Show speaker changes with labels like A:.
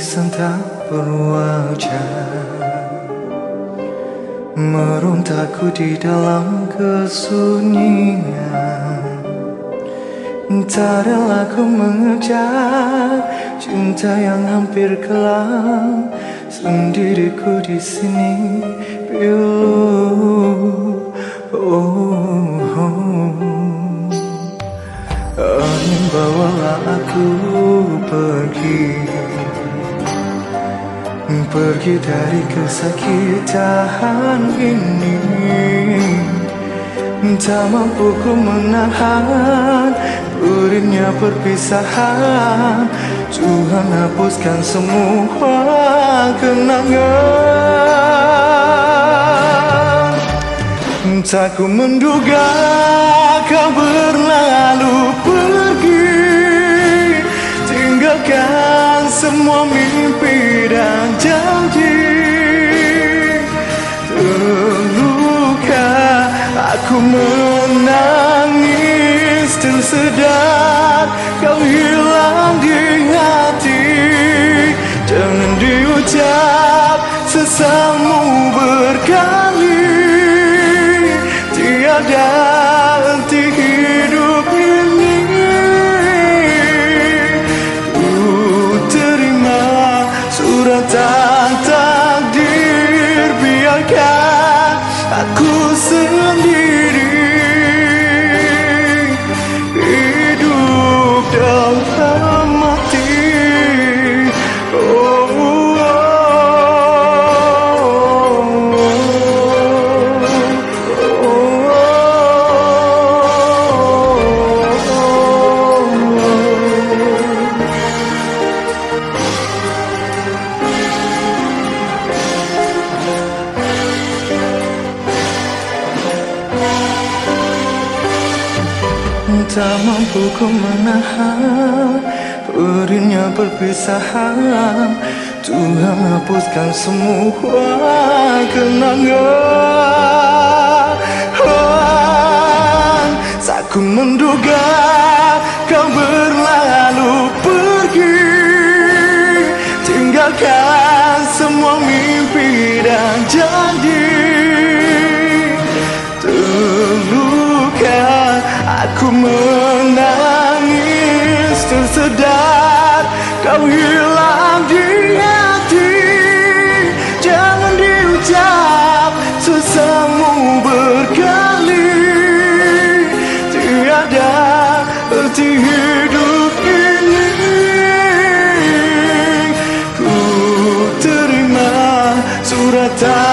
A: sentap berwajah. Merontakku di dalam kesunyian Tak rela mengejar Cinta yang hampir kelam. Sendiriku di sini pilu. Oh, oh. oh. Angin bawalah aku pergi. Pergi dari kesakitan ini. Tak mampu ku menahan Perihnya perpisahan. Tuhan hapuskan semua kenangan. Tak ku menduga kau berlalu pergi semua mimpi dan janji. Terluka aku menangis Tersedar kau hilang di aku sendiri Tak mampu ku menahan Perihnya perpisahan. Tuhan hapuskan semua kenangan oh, ku menduga kau berlalu pergi. Tinggalkan semua mimpi dan janji aku menangis Tersedar. Kau hilang di hati. Jangan diucap sesamu berkali. Tiada arti hidup ini. Ku terima suratan